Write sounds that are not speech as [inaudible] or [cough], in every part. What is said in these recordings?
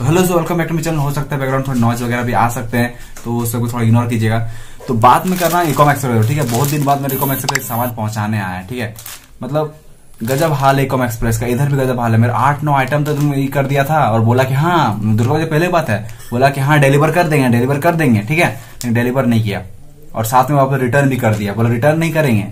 तो hello so welcome back to channel हो सकता है बैकग्राउंड थोड़ा नॉइज़ वगैरह भी आ सकते हैं तो उस सबको थोड़ा इग्नोर कीजिएगा। तो बात में करना इकॉम एक्सप्रेस ठीक है? बहुत दिन बाद मेरे इकॉम एक्सप्रेस सामान पहुँचाने आया है, ठीक है? मतलब गजब हाल है इकॉम एक्सप्रेस का इधर भी गजब हाल है। मेरा आठ नौ आइटम तो तुम कर दिया था और बोला कि हाँ दुर्गा पहले बात है, बोला कि हाँ डिलीवर कर देंगे डिलीवर कर देंगे, ठीक है? लेकिन डिलीवर नहीं किया। और साथ में वापस रिटर्न भी कर दिया। बोला रिटर्न नहीं करेंगे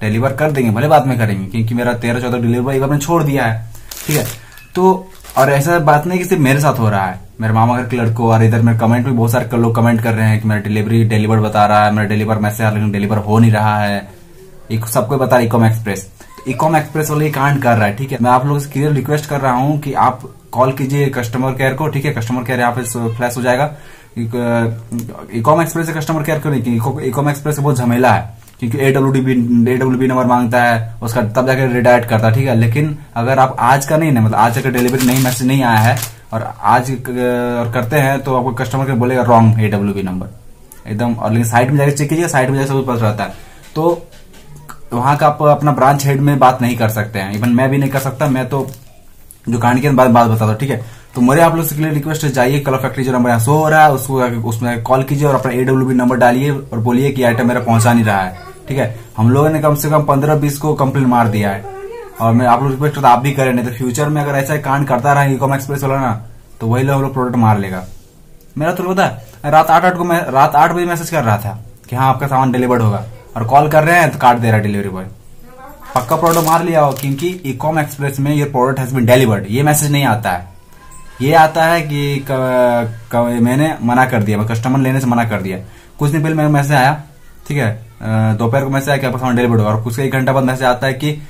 डिलीवर कर देंगे, भले बाद में करेंगे, क्योंकि मेरा तेरह चौदह डिलीवर एक बार छोड़ दिया है, ठीक है? तो और ऐसा बात नहीं कि सिर्फ़ मेरे साथ हो रहा है। मेरे मामा घर के लड़कों और इधर मेरे कमेंट में बहुत सारे लोग कमेंट कर रहे हैं कि मेरा डिलीवरी डिलीवर बता रहा है, मेरा डिलीवर मैसेज आ रहा है डिलीवर हो नहीं रहा है। सबको बता रहा इकोम एक्सप्रेस इकॉम एक्सप्रेस वाले कांड कर रहा है, ठीक है? मैं आप लोगों से क्लियर रिक्वेस्ट कर रहा हूँ कि आप कॉल कीजिए कस्टमर केयर को, ठीक है? कस्टमर केयर यहाँ पे फ्लैश हो जाएगा। इकॉम एक्सप्रेस से कस्टमर केयर क्यों नहीं? इकॉम एक्सप्रेस से बहुत झमेला है। क्योंकि A AW D AW B number माँगता है, उसका तब जाकर रिडायरेक्ट करता है, ठीक है? लेकिन अगर आप आज का नहीं ना मतलब आज अगर डिलीवरी नहीं मैसेज नहीं आया है, और आज, और करते हैं तो आपको कस्टमर के बोलेगा रॉन्ग एडब्ल्यू बी नंबर एकदम, और लेकिन साइट में जाकर चेक कीजिए साइट में जाकर सब पता रहता है। तो वहाँ का आप अपना ब्रांच हेड में बात नहीं कर सकते हैं। इवन मैं भी नहीं कर सकता, मैं तो जो कांड के बाद बात बता दो ठीक है? तो मेरे आप लोग से क्लियर रिक्वेस्ट है, जाइए कलर फैक्ट्री जो नंबर यहाँ शो हो रहा है, उसको उसमें कॉल कीजिए और अपना एडब्ल्यू नंबर डालिए और बोलिए कि आइटम मेरा पहुँचा नहीं रहा है। ठीक है? हम लोगों ने कम से कम पंद्रह बीस को कंप्लेन मार दिया है। और मैं आप लोग रिक्वेस्ट तो आप भी करें नहीं तो फ्यूचर में अगर ऐसा कांड करता रहा इकॉम एक्सप्रेस वाला ना तो वही लोग लोग प्रोडक्ट मार लेगा। मेरा तो पता है रात आठ आठ को मैं रात आठ बजे मैसेज कर रहा था कि हाँ आपका सामान डिलीवर्ड होगा। और कॉल कर रहे हैं तो काट दे रहा है डिलीवरी बॉय पक्का प्रोडक्ट मार लिया हो क्योंकि इकॉम एक्सप्रेस में ये प्रोडक्ट हैज़ बिन डिलीवर्ड ये मैसेज नहीं आता है। ये आता है कि क, क, मैंने मना कर दिया कस्टमर लेने से मना कर दिया। कुछ दिन पहले मेरा मैसेज आया ठीक है? दोपहर को मैसेज आया कि आपका सामान डिलीवर्ड होगा। और कुछ एक घंटा बाद मैसेज आता है कि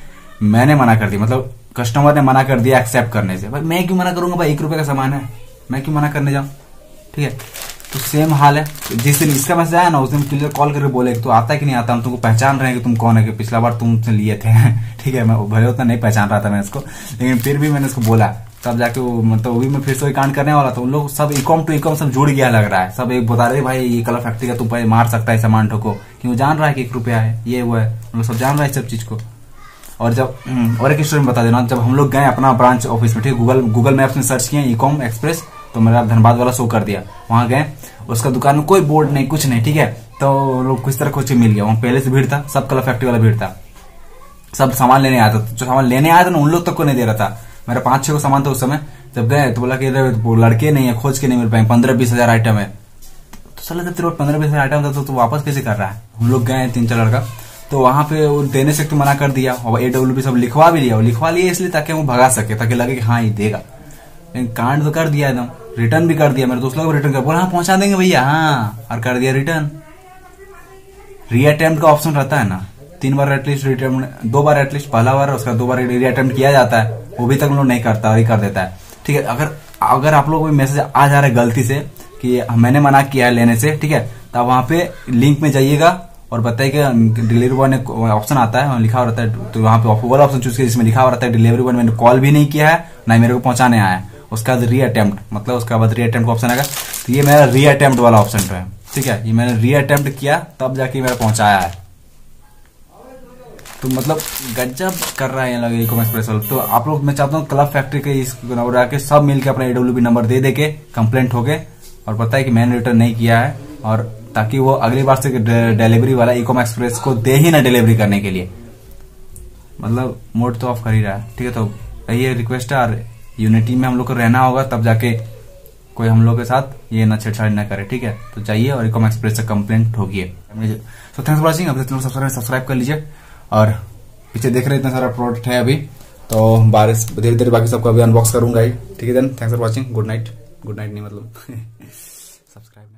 मैंने मना कर दिया। मतलब कस्टमर ने मना कर दिया एक्सेप्ट करने से। भाई, मैं क्यों मना करूँगा भाई? एक रुपए का सामान है। मैं क्यों मना करने जाऊँ? ठीक है? तो सेम हाल है। जिस दिन इसका मैसेज आया ना, उस दिन क्लियर कॉल करके बोले तो आता कि नहीं आता? हम तुमको पहचान रहे हैं कि तुम कौन है? कि पिछला बार तुमसे लिए थे। [laughs] ठीक है? मैं भले उतना नहीं पहचान रहा था मैं इसको, लेकिन फिर भी मैंने इसको बोला। तब जाके वो मतलब भी मैं फिर से कांड करने वाला था। उन लोग सब इकॉम टू इकॉम सब जुड़ गया लग रहा है। सब एक बता रहे भाई ये कलर फैक्ट्री का तू भाई मार सकता है सामान ठोको क्यों जान रहा है कि एक रुपया है? ये वो है। हम लोग सब जान रहा है सब चीज़ को। और जब हम्म, और एक स्टोरी बता देना जब हम लोग गए अपना ब्रांच ऑफ़िस में ठीक गूगल गूगल मैप्स में सर्च किया इकॉम एक्सप्रेस तो मेरा धनबाद वाला शो कर दिया। वहाँ गए उसका दुकान में कोई बोर्ड नहीं कुछ नहीं ठीक है? तो लोग कुछ तरह कुछ मिल गया? वहाँ पहले से भीड़ था सब कलर फैक्ट्री वाला भीड़ था। सब सामान लेने आया था। जो सामान लेने आया था ना उन लोग तक को नहीं दे रहा था। मेरा पाँच छह को सामान था उस समय। जब गए तो बोला कि इधर लड़के नहीं है खोज के नहीं मिल पाए पंद्रह बीस हज़ार आइटम है। तो चलो जब तेरे पंद्रह बीस हज़ार आइटम था तो, तो वापस कैसे कर रहा है? हम लोग गए तीन चार लड़का। तो वहाँ पे वो देने से तो मना कर दिया। और ए डब्ल्यू सब लिखवा भी लिया। लिखवा लिया इसलिए ताकि वो भगा सके ताकि लगे कि हाँ ये देगा। लेकिन कांड तो कर दिया एकदम। रिटर्न भी कर दिया। मेरे दोस्त लोग रिटर्न कर बोला हाँ पहुँचा देंगे भैया। हाँ और कर दिया रिटर्न री अटेम्प्ट का ऑप्शन रहता है ना। तीन बार एटलीस्ट रिटर्न दो बार एटलीस्ट पहला बार उसका दो बार री अटेम्प्ट किया जाता है। वो भी तक लोग नहीं करता, और ही कर देता है। ठीक है, अगर अगर आप लोग को मैसेज आ जा रहा है गलती से, कि मैंने मना किया है लेने से, ठीक है तो वहाँ पे लिंक में जाइएगा और बताइए डिलीवरी बॉय ने ऑप्शन आता है, लिखा हुआ रहता है तो वहाँ पे वो ऑप्शन चूज़ किया जिसमें लिखा हुआ रहता है डिलीवरी बॉय मैंने कॉल भी नहीं किया है, ना मेरे को पहुँचाने आया है। उसका री अटेम्प्ट मतलब उसका बाद री अटेम्प्ट ऑप्शन आएगा। तो ये मेरा री अटेम्प्ट वाला ऑप्शन है। ठीक है, ये मैंने री अटेम्प्ट किया, तब जाके मेरा पहुँचाया है। तो मतलब गजब कर रहा है लगे इको एक्सप्रेस तो आप लोग, मैं चाहता हूँ क्लब फैक्ट्री के इस के सब मिलकर अपना एडब्ल्यू नंबर दे दे के कंप्लेंट हो गए और पता है कि मैंने रिटर्न नहीं किया है और ताकि वो अगली बार से डिलीवरी वाला इकोम एक्सप्रेस को दे ही ना डिलीवरी करने के लिए। मतलब मोड तो ऑफ़ कर ही रहा है। ठीक है तो यही रिक्वेस्ट है और यूनिटी में हम लोग को रहना होगा, तब जाके कोई हम लोग के साथ ये ना छेड़छाड़ी ना करे। ठीक है तो जाइए और इकोम एक्सप्रेस से कंप्लेंट होगी। तो थैंक्स फॉर वॉचिंग सब्सक्राइब कर लीजिए। और पीछे देख रहे इतना सारा प्रोडक्ट है अभी। तो बारिश, धीरे धीरे बाकी सबको अभी अनबॉक्स करूँगा ही। ठीक है then thanks for watching good night good night नहीं मतलब। [laughs] सब्सक्राइब